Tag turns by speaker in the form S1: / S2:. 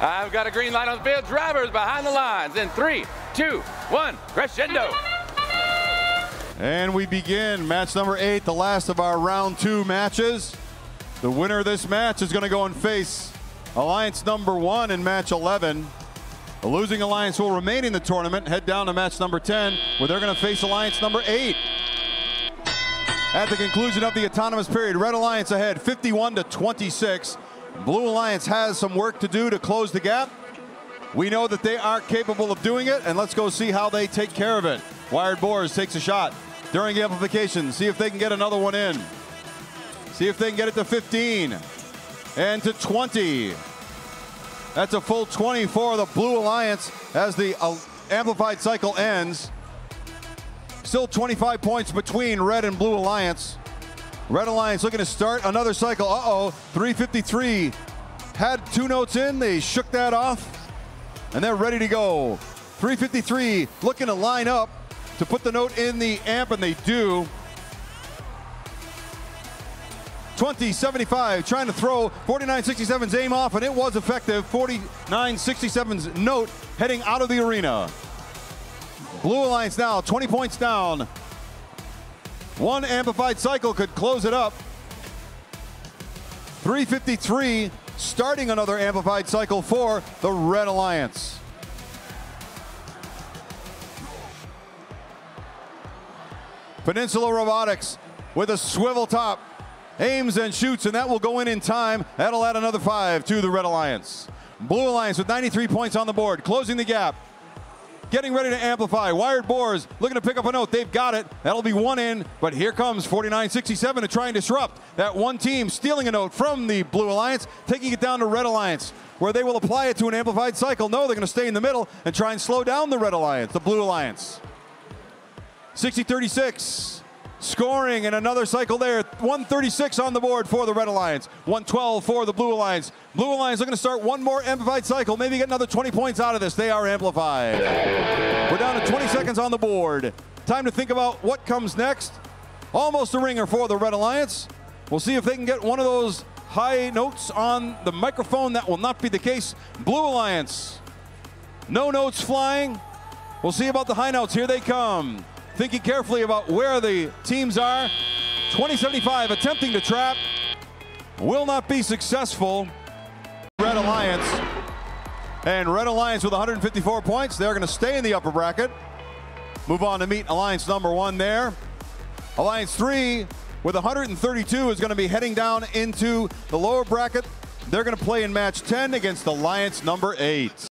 S1: I've got a green light on the field. Drivers behind the lines in three, two, one, crescendo.
S2: And we begin match number eight, the last of our round two matches. The winner of this match is going to go and face Alliance number one in match 11. The losing alliance will remain in the tournament, head down to match number 10, where they're going to face alliance number eight. At the conclusion of the autonomous period, Red Alliance ahead 51 to 26. Blue Alliance has some work to do to close the gap. We know that they are capable of doing it, and let's go see how they take care of it. Wired Boars takes a shot during amplification. See if they can get another one in. See if they can get it to 15 and to 20. That's a full 20 for the Blue Alliance as the uh, amplified cycle ends. Still 25 points between Red and Blue Alliance. Red Alliance looking to start another cycle. Uh-oh, 353. Had two notes in, they shook that off, and they're ready to go. 353 looking to line up to put the note in the amp, and they do. 2075 trying to throw 4967's aim off, and it was effective. 4967's note heading out of the arena. Blue Alliance now 20 points down. One amplified cycle could close it up. 353 starting another amplified cycle for the Red Alliance. Peninsula Robotics with a swivel top aims and shoots, and that will go in in time. That'll add another five to the Red Alliance. Blue Alliance with 93 points on the board, closing the gap getting ready to amplify. Wired Boars looking to pick up a note. They've got it. That'll be one in, but here comes 4967 to try and disrupt that one team, stealing a note from the Blue Alliance, taking it down to Red Alliance, where they will apply it to an amplified cycle. No, they're going to stay in the middle and try and slow down the Red Alliance, the Blue Alliance. 60 36 scoring and another cycle there. 136 on the board for the Red Alliance, 112 for the Blue Alliance. Blue Alliance looking to start one more amplified cycle, maybe get another 20 points out of this. They are amplified. We're down to 20 seconds on the board. Time to think about what comes next. Almost a ringer for the Red Alliance. We'll see if they can get one of those high notes on the microphone. That will not be the case. Blue Alliance, no notes flying. We'll see about the high notes. Here they come thinking carefully about where the teams are. 2075 attempting to trap. Will not be successful. Red Alliance. And Red Alliance with 154 points. They're going to stay in the upper bracket. Move on to meet Alliance number one there. Alliance three with 132 is going to be heading down into the lower bracket. They're going to play in match 10 against Alliance number eight.